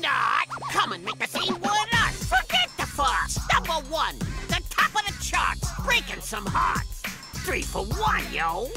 not. Come and make the scene with us. Forget the fuss. Number one, the top of the charts, breaking some hearts. Three for one, yo.